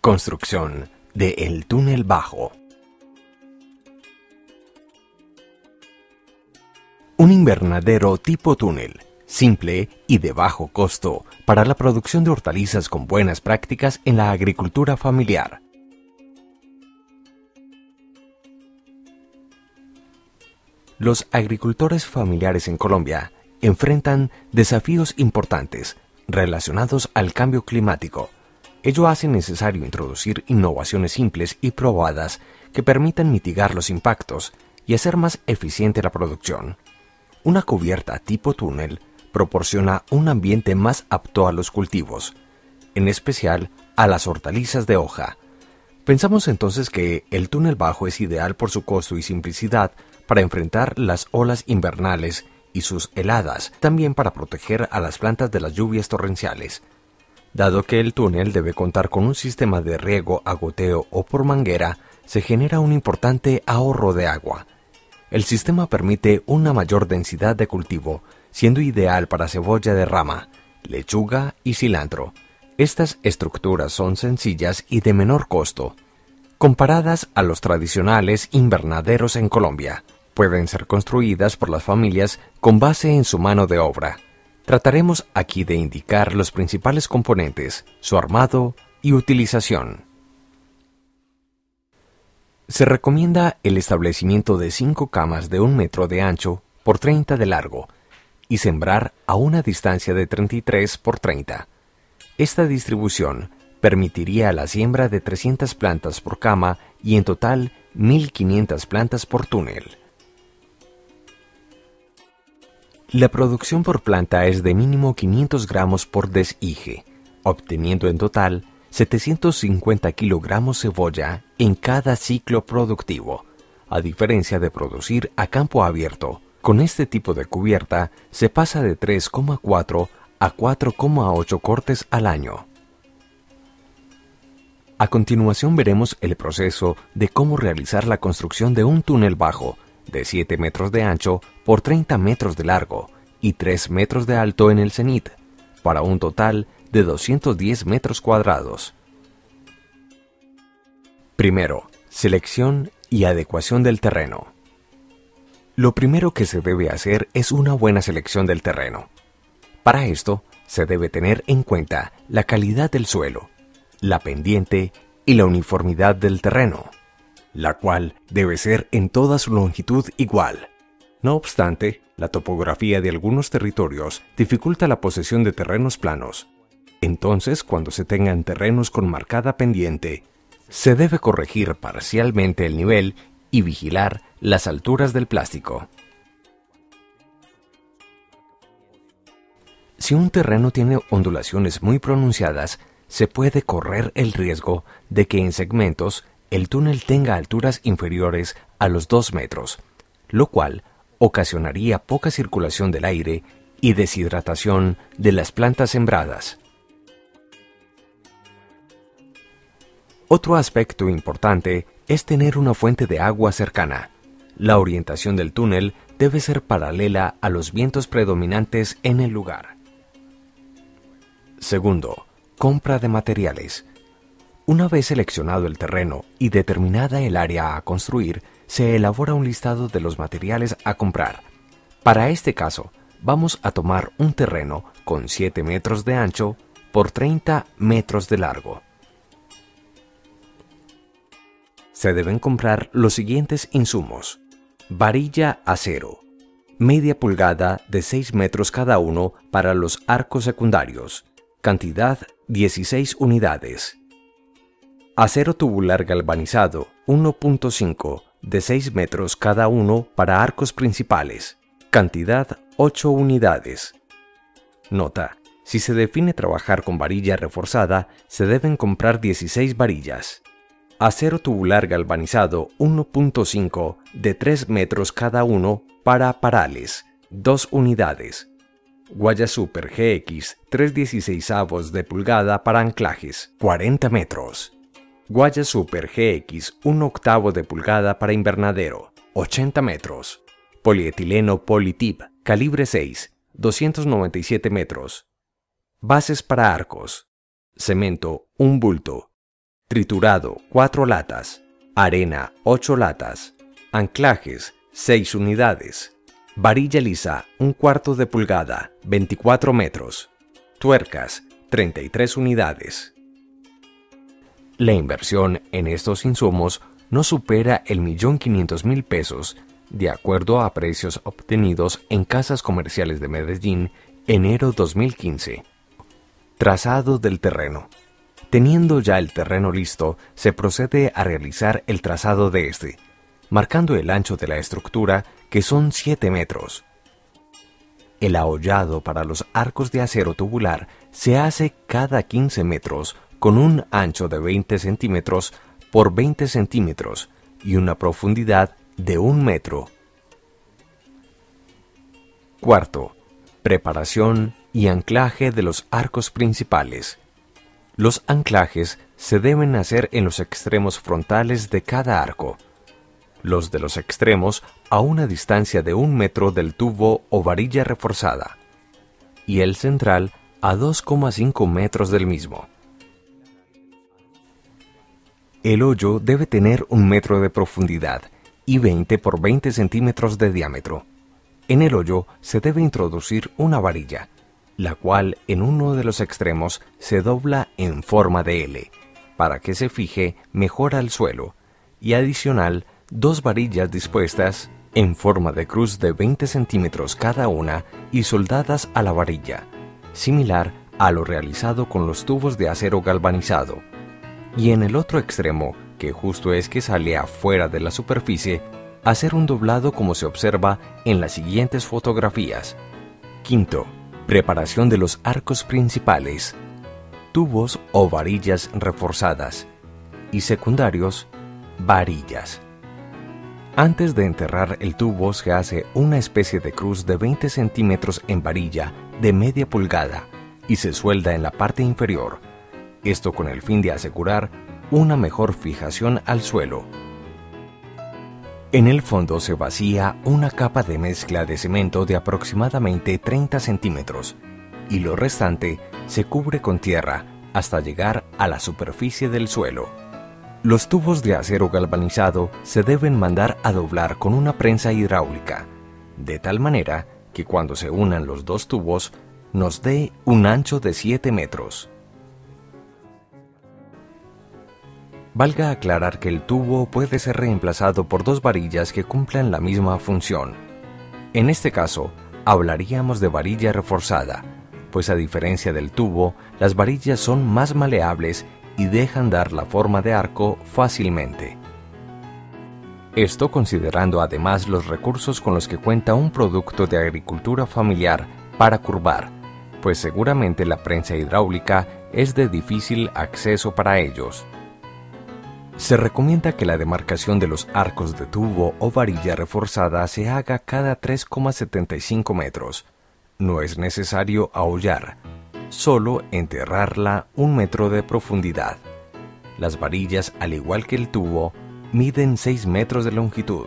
Construcción de El Túnel Bajo. Un invernadero tipo túnel, simple y de bajo costo para la producción de hortalizas con buenas prácticas en la agricultura familiar. Los agricultores familiares en Colombia enfrentan desafíos importantes relacionados al cambio climático. Ello hace necesario introducir innovaciones simples y probadas que permitan mitigar los impactos y hacer más eficiente la producción. Una cubierta tipo túnel proporciona un ambiente más apto a los cultivos, en especial a las hortalizas de hoja. Pensamos entonces que el túnel bajo es ideal por su costo y simplicidad para enfrentar las olas invernales y sus heladas, también para proteger a las plantas de las lluvias torrenciales. Dado que el túnel debe contar con un sistema de riego a goteo o por manguera, se genera un importante ahorro de agua. El sistema permite una mayor densidad de cultivo, siendo ideal para cebolla de rama, lechuga y cilantro. Estas estructuras son sencillas y de menor costo, comparadas a los tradicionales invernaderos en Colombia pueden ser construidas por las familias con base en su mano de obra. Trataremos aquí de indicar los principales componentes, su armado y utilización. Se recomienda el establecimiento de cinco camas de un metro de ancho por 30 de largo y sembrar a una distancia de 33 por 30. Esta distribución permitiría la siembra de 300 plantas por cama y en total 1.500 plantas por túnel. La producción por planta es de mínimo 500 gramos por desige, obteniendo en total 750 kilogramos cebolla en cada ciclo productivo, a diferencia de producir a campo abierto. Con este tipo de cubierta se pasa de 3,4 a 4,8 cortes al año. A continuación veremos el proceso de cómo realizar la construcción de un túnel bajo de 7 metros de ancho por 30 metros de largo y 3 metros de alto en el cenit, para un total de 210 metros cuadrados. Primero, selección y adecuación del terreno. Lo primero que se debe hacer es una buena selección del terreno. Para esto, se debe tener en cuenta la calidad del suelo, la pendiente y la uniformidad del terreno la cual debe ser en toda su longitud igual. No obstante, la topografía de algunos territorios dificulta la posesión de terrenos planos. Entonces, cuando se tengan terrenos con marcada pendiente, se debe corregir parcialmente el nivel y vigilar las alturas del plástico. Si un terreno tiene ondulaciones muy pronunciadas, se puede correr el riesgo de que en segmentos el túnel tenga alturas inferiores a los 2 metros, lo cual ocasionaría poca circulación del aire y deshidratación de las plantas sembradas. Otro aspecto importante es tener una fuente de agua cercana. La orientación del túnel debe ser paralela a los vientos predominantes en el lugar. Segundo, compra de materiales. Una vez seleccionado el terreno y determinada el área a construir, se elabora un listado de los materiales a comprar. Para este caso, vamos a tomar un terreno con 7 metros de ancho por 30 metros de largo. Se deben comprar los siguientes insumos. Varilla acero, media pulgada de 6 metros cada uno para los arcos secundarios, cantidad 16 unidades Acero tubular galvanizado 1.5 de 6 metros cada uno para arcos principales. Cantidad 8 unidades. Nota. Si se define trabajar con varilla reforzada, se deben comprar 16 varillas. Acero tubular galvanizado 1.5 de 3 metros cada uno para parales, 2 unidades. Guaya Super GX 316 avos de pulgada para anclajes, 40 metros. Guaya Super GX 1 octavo de pulgada para invernadero, 80 metros. Polietileno Politip, calibre 6, 297 metros. Bases para arcos. Cemento, un bulto. triturado 4 latas, arena 8 latas, anclajes 6 unidades, varilla lisa un cuarto de pulgada 24 metros, tuercas 33 unidades. La inversión en estos insumos no supera el millón quinientos mil pesos, de acuerdo a precios obtenidos en casas comerciales de Medellín enero 2015. Trazado del terreno. Teniendo ya el terreno listo, se procede a realizar el trazado de este, marcando el ancho de la estructura, que son 7 metros. El ahollado para los arcos de acero tubular se hace cada 15 metros con un ancho de 20 centímetros por 20 centímetros y una profundidad de un metro. Cuarto, preparación y anclaje de los arcos principales. Los anclajes se deben hacer en los extremos frontales de cada arco, los de los extremos a una distancia de un metro del tubo o varilla reforzada, y el central a 2,5 metros del mismo. El hoyo debe tener un metro de profundidad y 20 por 20 centímetros de diámetro. En el hoyo se debe introducir una varilla, la cual en uno de los extremos se dobla en forma de L, para que se fije mejor al suelo, y adicional dos varillas dispuestas en forma de cruz de 20 centímetros cada una y soldadas a la varilla, similar a lo realizado con los tubos de acero galvanizado. Y en el otro extremo, que justo es que sale afuera de la superficie, hacer un doblado como se observa en las siguientes fotografías. Quinto, Preparación de los arcos principales, tubos o varillas reforzadas y secundarios, varillas. Antes de enterrar el tubo se hace una especie de cruz de 20 centímetros en varilla de media pulgada y se suelda en la parte inferior, esto con el fin de asegurar una mejor fijación al suelo. En el fondo se vacía una capa de mezcla de cemento de aproximadamente 30 centímetros y lo restante se cubre con tierra hasta llegar a la superficie del suelo. Los tubos de acero galvanizado se deben mandar a doblar con una prensa hidráulica, de tal manera que cuando se unan los dos tubos nos dé un ancho de 7 metros. Valga aclarar que el tubo puede ser reemplazado por dos varillas que cumplan la misma función. En este caso, hablaríamos de varilla reforzada, pues a diferencia del tubo, las varillas son más maleables y dejan dar la forma de arco fácilmente. Esto considerando además los recursos con los que cuenta un producto de agricultura familiar para curvar, pues seguramente la prensa hidráulica es de difícil acceso para ellos. Se recomienda que la demarcación de los arcos de tubo o varilla reforzada se haga cada 3,75 metros. No es necesario ahollar, solo enterrarla un metro de profundidad. Las varillas, al igual que el tubo, miden 6 metros de longitud.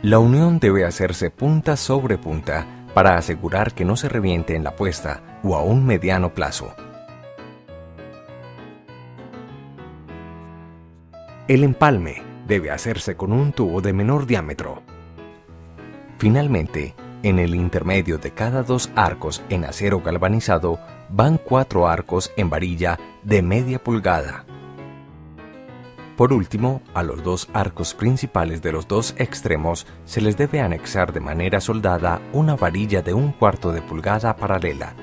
La unión debe hacerse punta sobre punta para asegurar que no se reviente en la puesta o a un mediano plazo. El empalme debe hacerse con un tubo de menor diámetro. Finalmente, en el intermedio de cada dos arcos en acero galvanizado van cuatro arcos en varilla de media pulgada. Por último, a los dos arcos principales de los dos extremos se les debe anexar de manera soldada una varilla de un cuarto de pulgada paralela,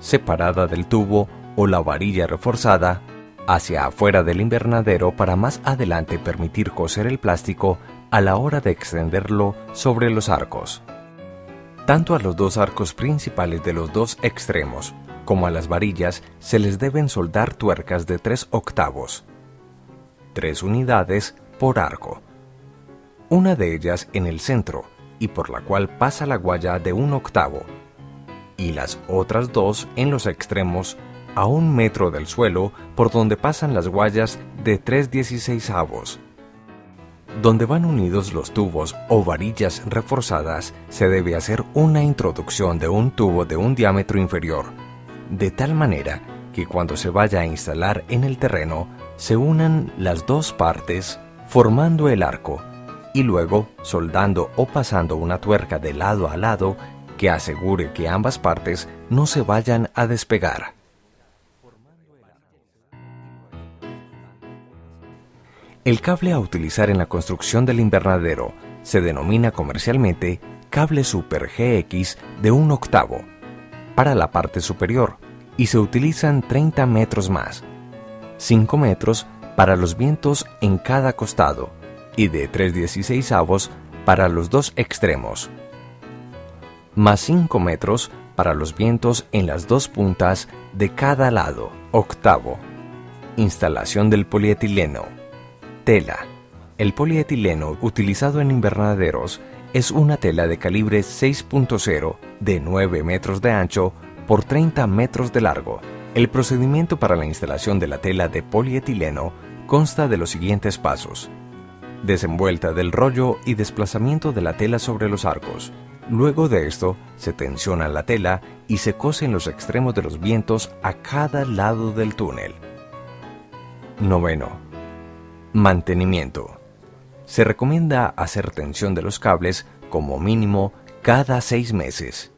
separada del tubo o la varilla reforzada hacia afuera del invernadero para más adelante permitir coser el plástico a la hora de extenderlo sobre los arcos. Tanto a los dos arcos principales de los dos extremos como a las varillas se les deben soldar tuercas de 3 octavos, 3 unidades por arco, una de ellas en el centro y por la cual pasa la guaya de un octavo, y las otras dos en los extremos a un metro del suelo por donde pasan las guayas de 3 avos. Donde van unidos los tubos o varillas reforzadas, se debe hacer una introducción de un tubo de un diámetro inferior, de tal manera que cuando se vaya a instalar en el terreno se unan las dos partes formando el arco y luego soldando o pasando una tuerca de lado a lado que asegure que ambas partes no se vayan a despegar. El cable a utilizar en la construcción del invernadero se denomina comercialmente cable Super GX de un octavo para la parte superior y se utilizan 30 metros más, 5 metros para los vientos en cada costado y de 3 avos para los dos extremos, más 5 metros para los vientos en las dos puntas de cada lado. Octavo. Instalación del polietileno. Tela. El polietileno utilizado en invernaderos es una tela de calibre 6.0 de 9 metros de ancho por 30 metros de largo. El procedimiento para la instalación de la tela de polietileno consta de los siguientes pasos. Desenvuelta del rollo y desplazamiento de la tela sobre los arcos. Luego de esto, se tensiona la tela y se cose en los extremos de los vientos a cada lado del túnel. Noveno. Mantenimiento. Se recomienda hacer tensión de los cables como mínimo cada seis meses.